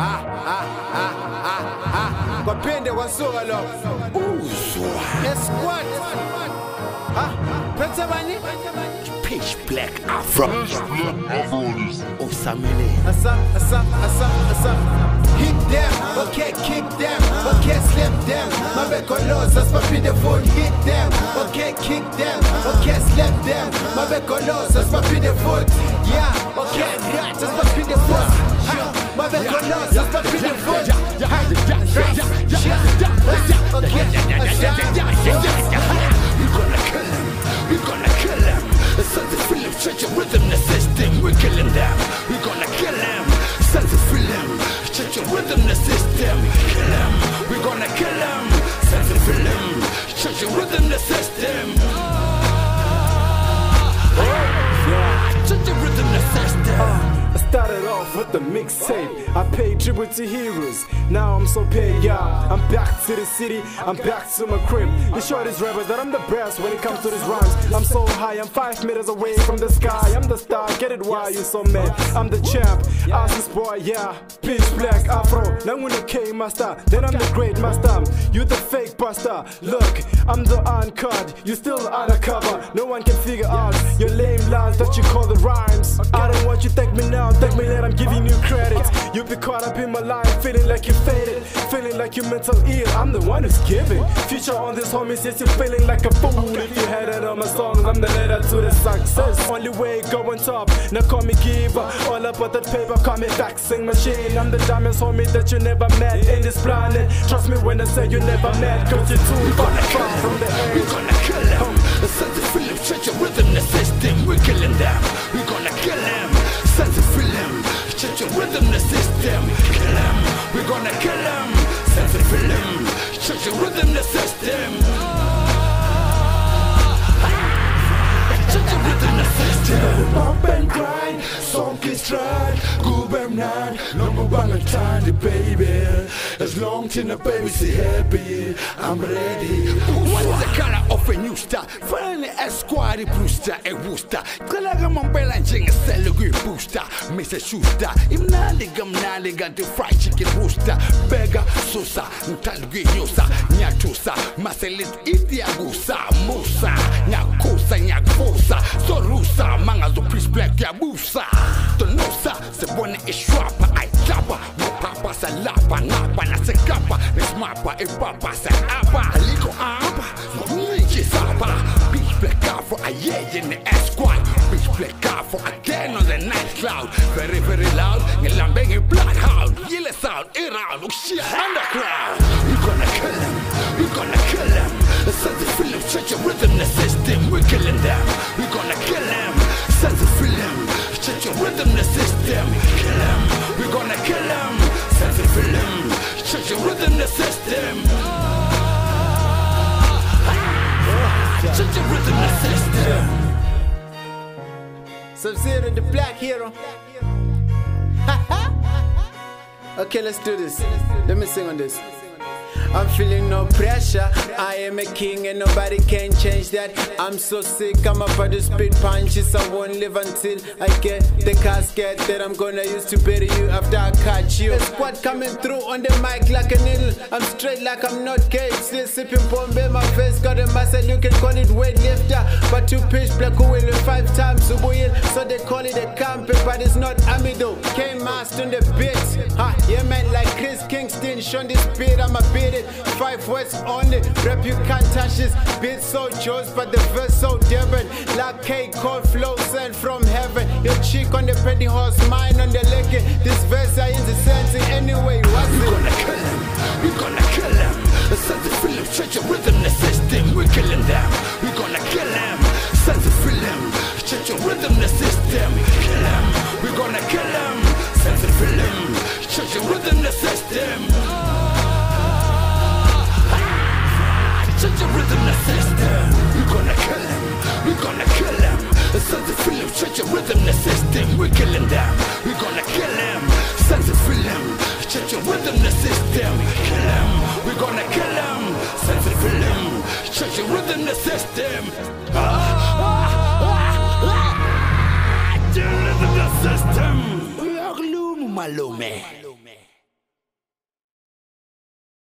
Ah, ah, ah, ah, ah. Kwapinde kwasuka lo. uzwa Esquad. Ah, phethe bani? pitch black afro usamele Asam, asam, asam, asam. Hit them, okay, kick them, okay, slap them. Mabekolosa, spaphinde futhi hit them, okay, kick them, okay, slap them. Mabekolosa, spaphinde futhi. Yeah, okay, right, spaphinde futhi. Ha, Mabekolosa, spaphinde futhi. Ha, We're with the mixtape. I paid tribute to heroes. Now I'm so paid, yeah. I'm back to the city. I'm back to my crib. The shortest rappers that I'm the best when it comes to these rhymes. I'm so high, I'm five meters away from the sky. I'm the star, get it why you so mad. I'm the champ, Asus boy, yeah. Pitch black afro. Now when the K master, then I'm the great master. You the fake buster. Look, I'm the uncut. You still undercover. No one can figure out your lame lines that you call the rhymes. I don't want you thank me now, thank me later. I'm giving you credits. You be caught up in my life, feeling like you faded, feeling like you mental ill. I'm the one who's giving. Future on this homies, yes, you're feeling like a fool. If you had it on my songs, I'm the letter to the success. Only way going top. Now call me giver. All about that paper, call me faxing machine. I'm the diamonds, homie, that you never met in this planet. Trust me when I say you never met, cause you're too far from the We're edge. gonna kill him. The Sons of feeling, church of rhythm, the system. We're killing them. Rhythm, the system. Kill him. We're gonna kill him. Sons of Philip, church of rhythm, the system. Church of rhythm, the system. Bump and grind, song is stride. Gubernad, number one and tiny baby. As long till the baby say happy, I'm ready. What's the color of a new star? Finally, a squad booster, a booster. Kalaga mambela njenge selo booster. Mr. Schuster, imnandi gamnandi ganti fried chicken booster. Bega susa, mtali gwe nyusa, nyatusa. Maselit iti agusa, musa. Nyakusa, nyakusa. Sorusa, manga zo priest black yabusa. Tonosa, se bone ishwapa, ay chapa. Wapapa sa lapa, ngapa na se kapa. Nesmapa, e papa sa apa. Aliko apa, mwinchi sapa. Pitch black afro, aye in the squad. Pitch black afro, again on the night cloud. Very, very loud, ngelambe nge bloodhound. Yellow sound, around, oh shit, underground. We gonna kill him, we gonna kill him. The sons of Philip, church of rhythm, the system. We're killing them, we gonna kill him. Sons of Philip, church of rhythm, the system. Kill him, we gonna kill him. Sons of Philip, church of rhythm, the system. Sub-Zero, the black hero. okay, let's do this. Let me sing on this. I'm feeling no pressure. I am a king and nobody can change that. I'm so sick, I'm about to spit punches. I won't live until I get the casket that I'm gonna use to bury you after I catch you. The squad coming through on the mic like a needle. I'm straight like I'm not gay. Still sipping Bombay, my face got a muscle. You can call it weightlifter. But two pitch black who will five times Subuyin. They call it a camping, but it's not Amido. Came master on the beat. Ha, yeah, man, like Chris Kingston. Shon this beat, I'ma beat it. Five words only. Rap, you can't touch this. Beat so Jones, but the verse so different. Like cake, cold flow sent from heaven. Your cheek on the penny horse, mine on the leg. This verse I ain't the sense anyway. What's We it? gonna kill him. We gonna kill him. Sons of Philip, church of rhythm, the system. We're killing them. Gonna kill him. Sons of Philip, church of rhythm, the system. Kill him. We gonna kill him. Sons of Philip, church of rhythm, the system. Church of rhythm, the system. We gonna kill him. We gonna kill him. The sons of Philip, church of rhythm, the system. We're killing them. We gonna kill him. Sons of Philip, church of rhythm, the system. Kill him. We gonna kill him. Sons of Philip, church of rhythm, the system. Ah, Salomé.